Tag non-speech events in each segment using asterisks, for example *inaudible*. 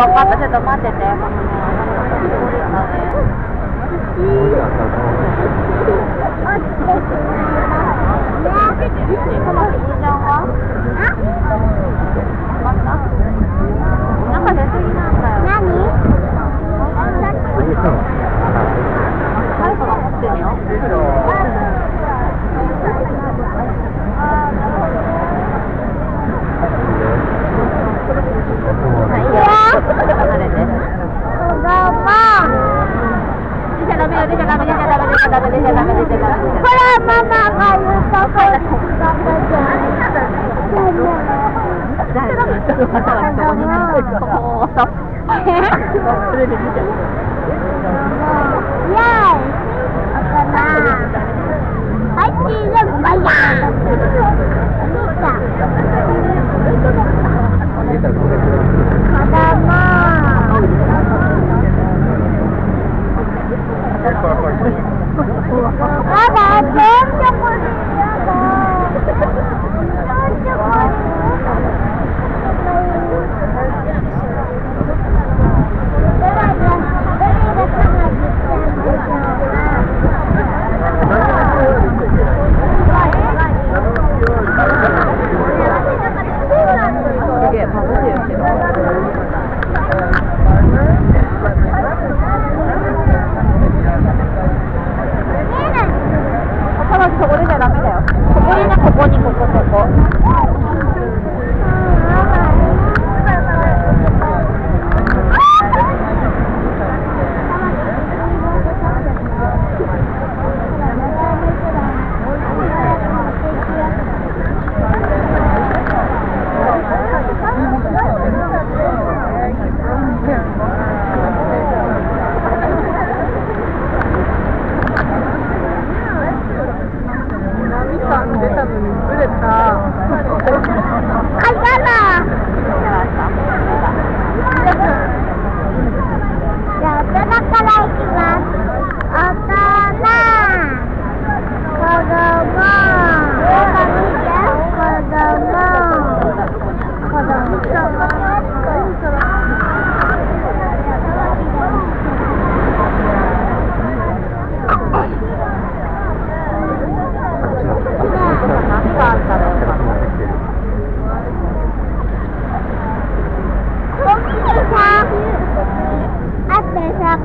分かった。ちょっと待ってて。このひじちゃんは分かったなんか出過ぎなんだよ。最後が持ってるよ。はい、いいよ。離れて。出ちゃダメよ、出ちゃダメ、出ちゃダメ、出ちゃダメ、出ちゃダメ、出ちゃダメ、出ちゃダメ。じゃあ、ちょっとまたはそこに、そこをそそれで見てすげえ、楽しいよけど。彼女そこ出ちゃダメだよ。ここにね、ここに、ここ、ここ。何があったろうか。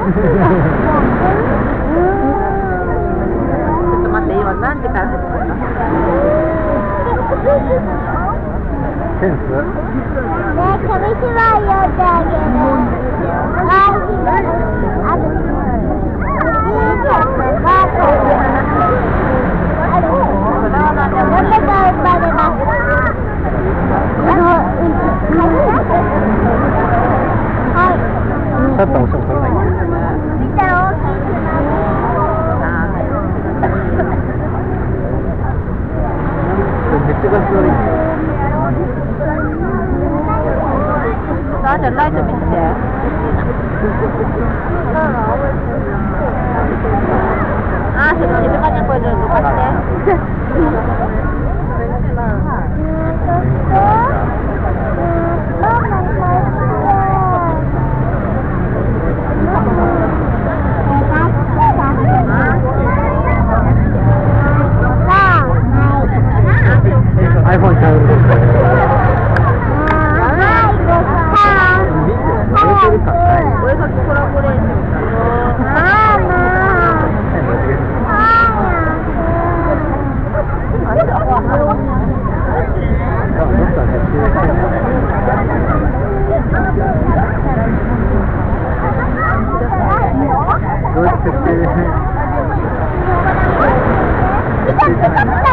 ょっと待って、今何時から始まるのセンスシャッター押しても撮れ。ないんだよめっちゃ画質悪いんだよあーちゃんライト見せて。あ *laughs* Terima kasih.